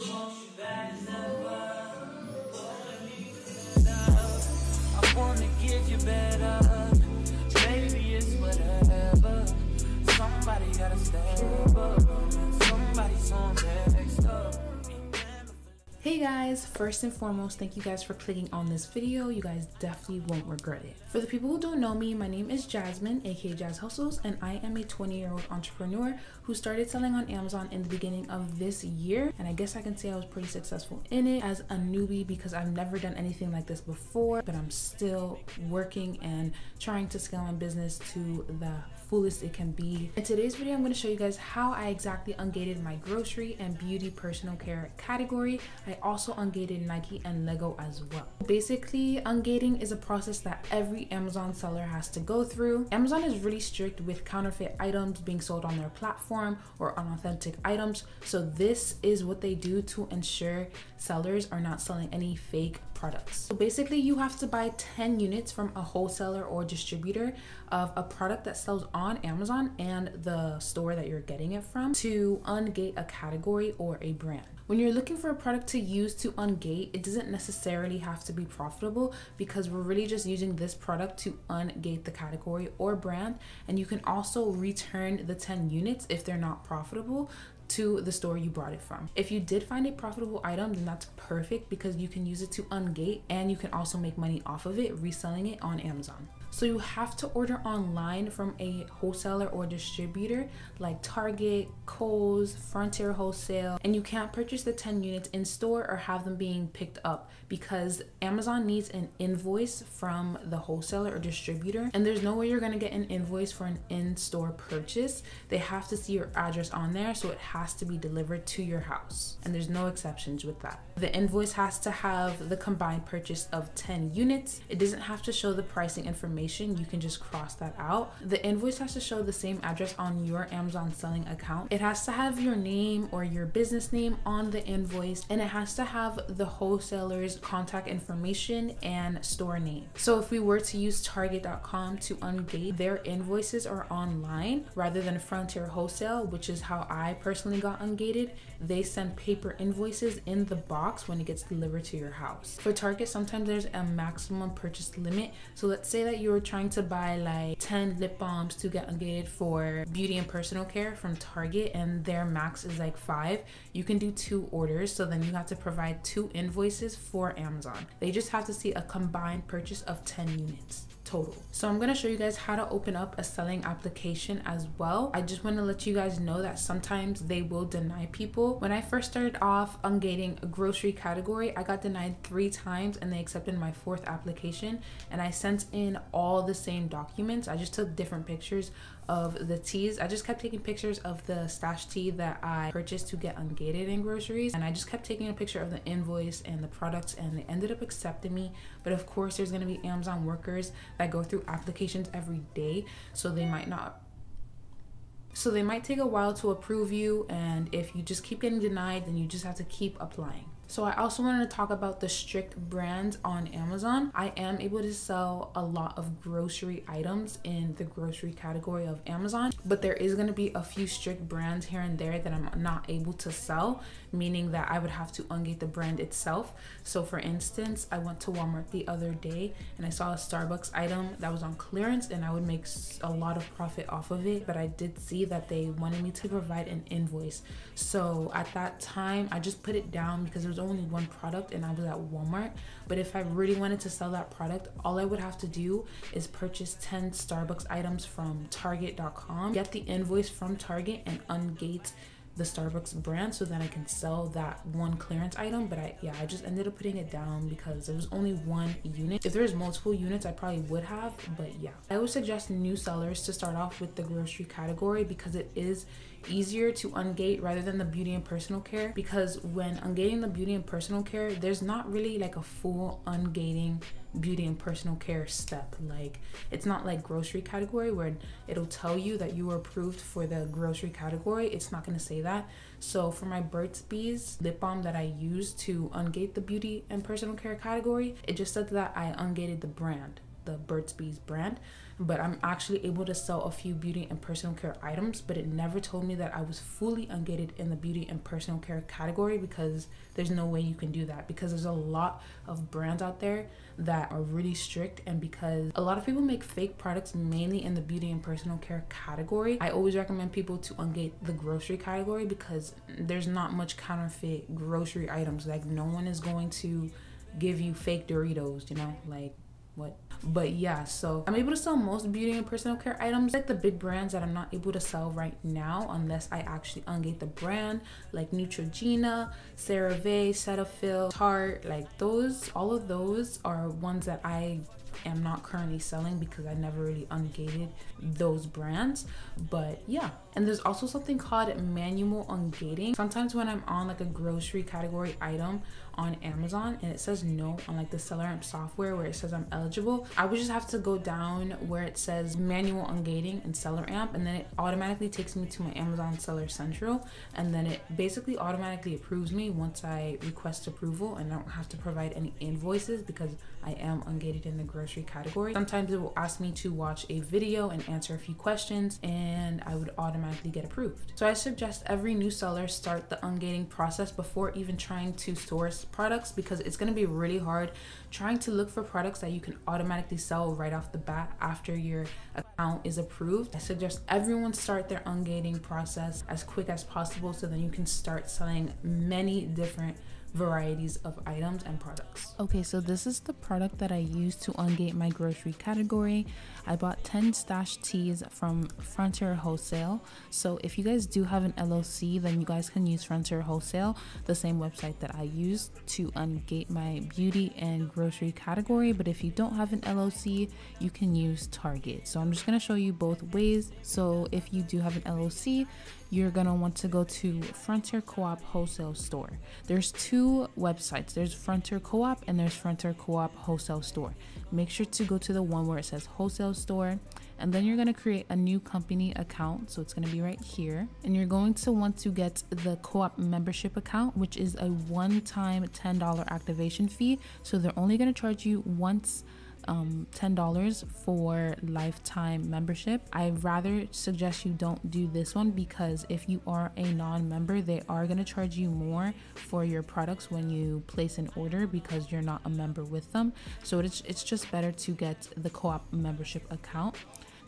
I wanna give you better. Baby, it's whatever. Somebody gotta step up. Somebody's on next up. Hey guys, first and foremost, thank you guys for clicking on this video. You guys definitely won't regret it. For the people who don't know me, my name is Jasmine, aka Jazz Hustles, and I am a 20 year old entrepreneur who started selling on Amazon in the beginning of this year. And I guess I can say I was pretty successful in it as a newbie because I've never done anything like this before, but I'm still working and trying to scale my business to the fullest it can be. In today's video, I'm going to show you guys how I exactly ungated my grocery and beauty personal care category. I also ungated Nike and Lego as well. Basically, ungating is a process that every Amazon seller has to go through. Amazon is really strict with counterfeit items being sold on their platform or unauthentic items. So this is what they do to ensure sellers are not selling any fake products. So basically you have to buy 10 units from a wholesaler or distributor of a product that sells on Amazon and the store that you're getting it from to ungate a category or a brand. When you're looking for a product to use to ungate, it doesn't necessarily have to be profitable because we're really just using this product to ungate the category or brand. And you can also return the 10 units if they're not profitable to the store you brought it from. If you did find a profitable item, then that's perfect because you can use it to ungate and you can also make money off of it reselling it on Amazon. So you have to order online from a wholesaler or distributor like Target, Kohl's, Frontier Wholesale, and you can't purchase the 10 units in store or have them being picked up because Amazon needs an invoice from the wholesaler or distributor. And there's no way you're gonna get an invoice for an in-store purchase. They have to see your address on there, so it has to be delivered to your house. And there's no exceptions with that. The invoice has to have the combined purchase of 10 units. It doesn't have to show the pricing information. You can just cross that out. The invoice has to show the same address on your Amazon selling account. It has to have your name or your business name on the invoice and it has to have the wholesaler's contact information and store name. So if we were to use target.com to ungate their invoices are online rather than Frontier Wholesale, which is how I personally got ungated, they send paper invoices in the box when it gets delivered to your house. For Target, sometimes there's a maximum purchase limit. So let's say that you're trying to buy like 10 lip balms to get ungated for beauty and personal care from Target and their max is like five. You can do two orders. So then you have to provide two invoices for Amazon. They just have to see a combined purchase of 10 units total. So I'm gonna show you guys how to open up a selling application as well. I just wanna let you guys know that sometimes they will deny people. When I first started off ungating a grocery category, I got denied three times and they accepted my fourth application and I sent in all the same documents. I just took different pictures of the teas. I just kept taking pictures of the stash tea that I purchased to get ungated in groceries and I just kept taking a picture of the invoice and the products and they ended up accepting me. But of course there's gonna be Amazon workers that go through applications every day so they might not so they might take a while to approve you and if you just keep getting denied then you just have to keep applying so I also wanted to talk about the strict brands on Amazon. I am able to sell a lot of grocery items in the grocery category of Amazon, but there is going to be a few strict brands here and there that I'm not able to sell, meaning that I would have to ungate the brand itself. So for instance, I went to Walmart the other day and I saw a Starbucks item that was on clearance and I would make a lot of profit off of it, but I did see that they wanted me to provide an invoice. So at that time, I just put it down because it was only one product and I was at Walmart. But if I really wanted to sell that product, all I would have to do is purchase 10 Starbucks items from Target.com, get the invoice from Target, and ungate the Starbucks brand so that I can sell that one clearance item. But I, yeah, I just ended up putting it down because there was only one unit. If there was multiple units, I probably would have, but yeah. I would suggest new sellers to start off with the grocery category because it is easier to ungate rather than the beauty and personal care because when ungating the beauty and personal care, there's not really like a full ungating beauty and personal care step. Like it's not like grocery category where it'll tell you that you were approved for the grocery category. It's not gonna say that. So for my Burt's Bees lip balm that I use to ungate the beauty and personal care category, it just said that I ungated the brand the Burt's Bees brand, but I'm actually able to sell a few beauty and personal care items. But it never told me that I was fully ungated in the beauty and personal care category because there's no way you can do that because there's a lot of brands out there that are really strict and because a lot of people make fake products mainly in the beauty and personal care category. I always recommend people to ungate the grocery category because there's not much counterfeit grocery items. Like no one is going to give you fake Doritos, you know, like what but yeah so i'm able to sell most beauty and personal care items like the big brands that i'm not able to sell right now unless i actually ungate the brand like neutrogena cerave cetaphil tarte like those all of those are ones that i am not currently selling because I never really ungated those brands. But yeah, and there's also something called manual ungating. Sometimes when I'm on like a grocery category item on Amazon and it says no on like the SellerAmp software where it says I'm eligible, I would just have to go down where it says manual ungating and SellerAmp and then it automatically takes me to my Amazon Seller Central and then it basically automatically approves me once I request approval and I don't have to provide any invoices because I am ungated in the grocery category. Sometimes it will ask me to watch a video and answer a few questions and I would automatically get approved. So I suggest every new seller start the ungating process before even trying to source products because it's going to be really hard trying to look for products that you can automatically sell right off the bat after your account is approved. I suggest everyone start their ungating process as quick as possible so then you can start selling many different varieties of items and products. Okay, so this is the product that I use to ungate my grocery category. I bought 10 stash teas from Frontier Wholesale. So if you guys do have an LLC, then you guys can use Frontier Wholesale, the same website that I use to ungate my beauty and grocery category. But if you don't have an LLC, you can use Target. So I'm just gonna show you both ways. So if you do have an LLC, you're gonna want to go to Frontier Co-op Wholesale Store. There's two websites. There's Frontier Co-op and there's Frontier Co-op Wholesale Store. Make sure to go to the one where it says Wholesale Store and then you're going to create a new company account so it's going to be right here and you're going to want to get the co-op membership account which is a one-time $10 activation fee so they're only going to charge you once um, $10 for lifetime membership. I rather suggest you don't do this one because if you are a non member, they are going to charge you more for your products when you place an order because you're not a member with them. So it's, it's just better to get the co op membership account.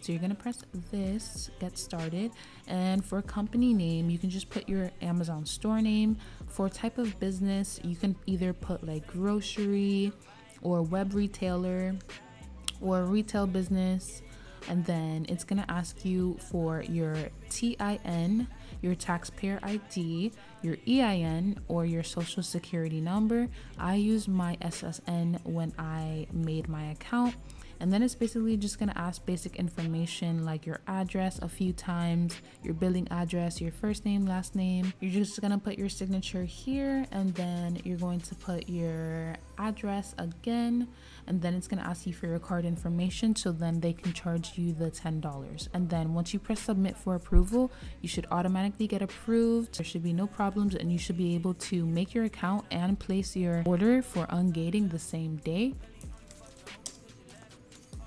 So you're gonna press this, get started. And for company name, you can just put your Amazon store name. For type of business, you can either put like grocery, or web retailer or retail business and then it's going to ask you for your TIN, your taxpayer ID, your EIN, or your social security number. I used my SSN when I made my account and then it's basically just gonna ask basic information like your address a few times, your billing address, your first name, last name. You're just gonna put your signature here and then you're going to put your address again and then it's going to ask you for your card information so then they can charge you the $10 and then once you press submit for approval you should automatically get approved. There should be no problems and you should be able to make your account and place your order for ungating the same day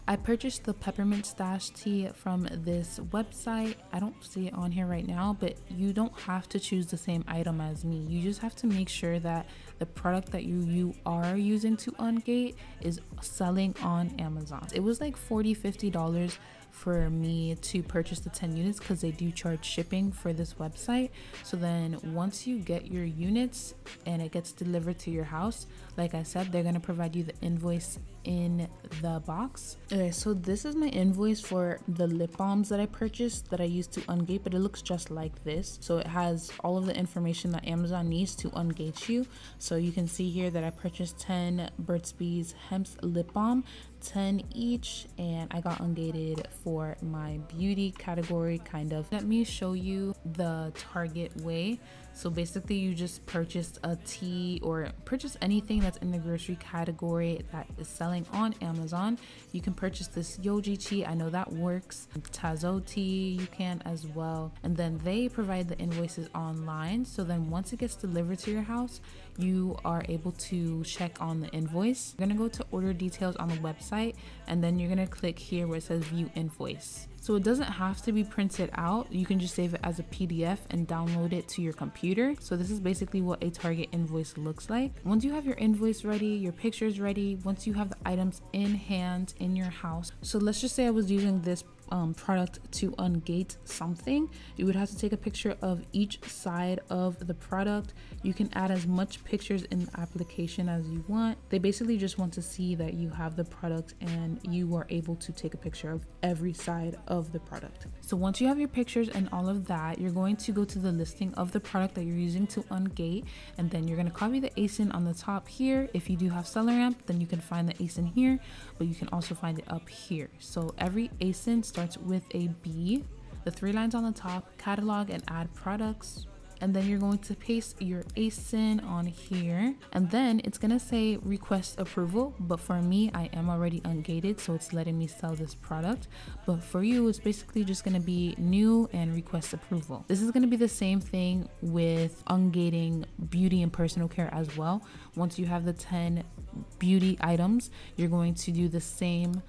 I purchased the peppermint stash tea from this website. I don't see it on here right now, but you don't have to choose the same item as me. You just have to make sure that the product that you you are using to ungate is selling on Amazon. It was like 40 50 dollars for me to purchase the 10 units because they do charge shipping for this website. So then once you get your units and it gets delivered to your house, like I said, they're going to provide you the invoice in the box. Okay, so this is my invoice for the lip balms that I purchased that I used to ungate, but it looks just like this. So it has all of the information that Amazon needs to ungate you. So you can see here that I purchased 10 Burt's Bees Hemp's lip balm 10 each and I got ungated for my beauty category kind of. Let me show you the Target way So basically, you just purchased a tea or purchase anything that's in the grocery category that is selling on Amazon. You can purchase this Yogi tea. I know that works. Tazo tea, you can as well. And then they provide the invoices online. So then once it gets delivered to your house, you are able to check on the invoice. You're gonna go to order details on the website and then you're gonna click here where it says view invoice. So it doesn't have to be printed out. You can just save it as a PDF and download it to your computer. So this is basically what a Target invoice looks like. Once you have your invoice ready, your pictures ready, once you have the items in hand in your house. So let's just say I was using this um, product to ungate something, you would have to take a picture of each side of the product. You can add as much pictures in the application as you want. They basically just want to see that you have the product and you are able to take a picture of every side of the product. So once you have your pictures and all of that, you're going to go to the listing of the product that you're using to ungate and then you're going to copy the ASIN on the top here. If you do have SellerAmp, then you can find the ASIN here, but you can also find it up here. So every ASIN starts with a B, the three lines on the top, catalog and add products, and then you're going to paste your ASIN on here and then it's gonna say request approval but for me I am already ungated so it's letting me sell this product but for you it's basically just gonna be new and request approval. This is gonna be the same thing with ungating beauty and personal care as well. Once you have the 10 beauty items you're going to do the same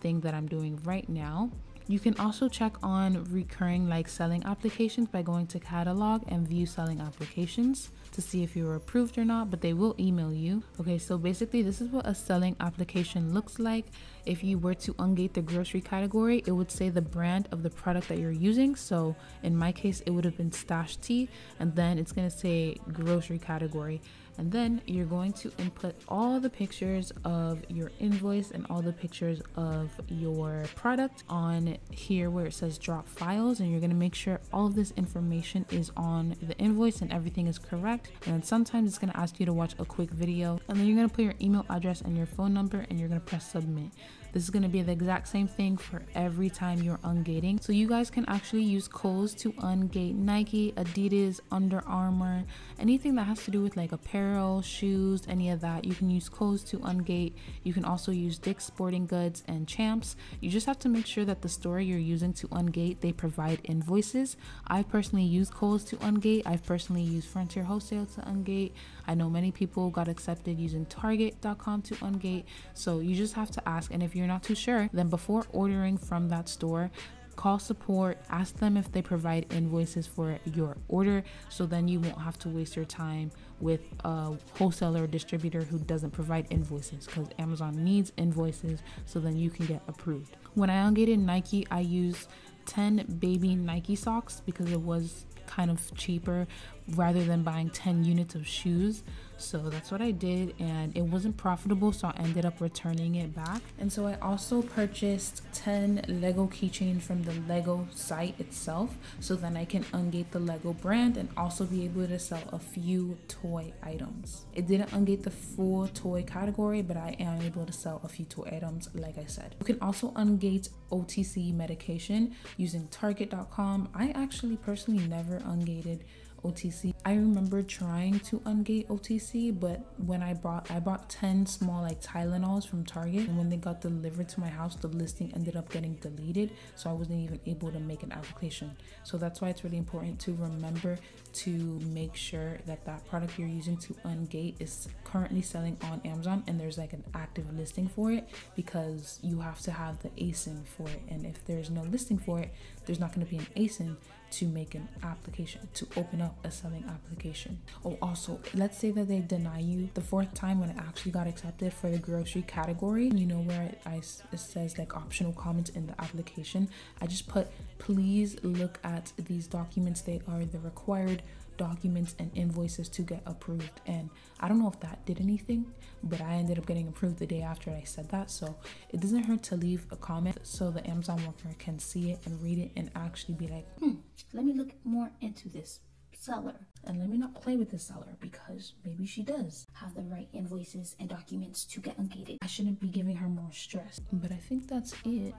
thing that I'm doing right now you can also check on recurring like selling applications by going to catalog and view selling applications to see if you were approved or not, but they will email you. Okay, so basically this is what a selling application looks like. If you were to ungate the grocery category, it would say the brand of the product that you're using. So in my case, it would have been stash tea, and then it's gonna say grocery category and then you're going to input all the pictures of your invoice and all the pictures of your product on here where it says drop files and you're going to make sure all of this information is on the invoice and everything is correct. And sometimes it's going to ask you to watch a quick video and then you're going to put your email address and your phone number and you're going to press submit this is going to be the exact same thing for every time you're ungating. So you guys can actually use Kohl's to ungate Nike, Adidas, Under Armour, anything that has to do with like apparel, shoes, any of that. You can use Kohl's to ungate. You can also use Dick's Sporting Goods and Champs. You just have to make sure that the store you're using to ungate, they provide invoices. I personally use Kohl's to ungate. I've personally used Frontier Wholesale to ungate. I know many people got accepted using Target.com to ungate. So you just have to ask. And if you're not too sure, then before ordering from that store, call support, ask them if they provide invoices for your order so then you won't have to waste your time with a wholesaler or distributor who doesn't provide invoices because Amazon needs invoices so then you can get approved. When I ungated Nike, I used 10 baby Nike socks because it was kind of cheaper rather than buying 10 units of shoes. So that's what I did, and it wasn't profitable, so I ended up returning it back. And so I also purchased 10 Lego keychains from the Lego site itself, so then I can ungate the Lego brand and also be able to sell a few toy items. It didn't ungate the full toy category, but I am able to sell a few toy items, like I said. You can also ungate OTC medication using Target.com. I actually personally never ungated OTC. I remember trying to ungate OTC, but when I bought I bought 10 small like Tylenols from Target and when they got delivered to my house, the listing ended up getting deleted, so I wasn't even able to make an application. So that's why it's really important to remember to make sure that that product you're using to ungate is currently selling on Amazon and there's like an active listing for it because you have to have the ASIN for it. And if there's no listing for it, there's not going to be an ASIN to make an application, to open up a selling application. Oh, also, let's say that they deny you the fourth time when it actually got accepted for the grocery category. You know where I, it says like optional comments in the application. I just put, please look at these documents. They are the required documents and invoices to get approved. And I don't know if that did anything, but I ended up getting approved the day after I said that. So it doesn't hurt to leave a comment so the Amazon worker can see it and read it and actually be like, hmm, let me look more into this seller and let me not play with the seller because maybe she does have the right invoices and documents to get ungated. I shouldn't be giving her more stress, but I think that's it.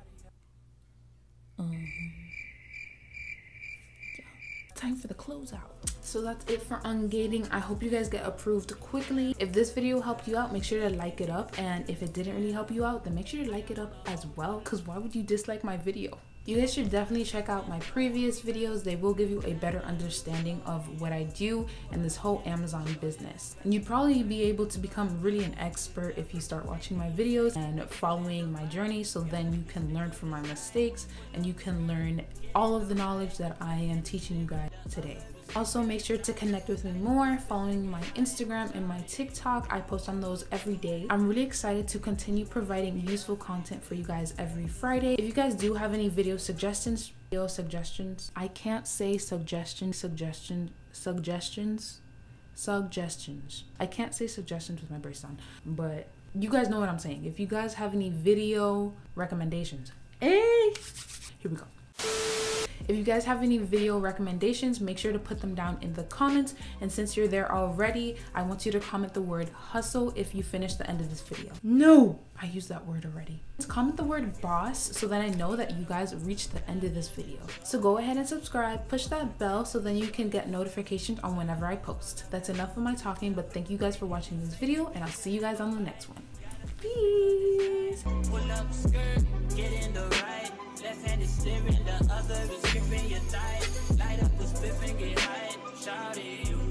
Um, time for the closeout. So that's it for ungating. I hope you guys get approved quickly. If this video helped you out, make sure to like it up. And if it didn't really help you out, then make sure to like it up as well. Cause why would you dislike my video? You guys should definitely check out my previous videos. They will give you a better understanding of what I do and this whole Amazon business. And you'd probably be able to become really an expert if you start watching my videos and following my journey. So then you can learn from my mistakes and you can learn all of the knowledge that I am teaching you guys today. Also, make sure to connect with me more following my Instagram and my TikTok. I post on those every day. I'm really excited to continue providing useful content for you guys every Friday. If you guys do have any video suggestions, video suggestions, I can't say suggestion, suggestion, suggestions, suggestions. I can't say suggestions with my brace on, but you guys know what I'm saying. If you guys have any video recommendations, hey, here we go. If you guys have any video recommendations, make sure to put them down in the comments. And since you're there already, I want you to comment the word hustle if you finish the end of this video. No, I used that word already. Let's comment the word boss so that I know that you guys reached the end of this video. So go ahead and subscribe, push that bell so then you can get notifications on whenever I post. That's enough of my talking, but thank you guys for watching this video and I'll see you guys on the next one. Peace. Left hand is steering, the other is gripping your thigh. Light up the spliff and get high. Shout it,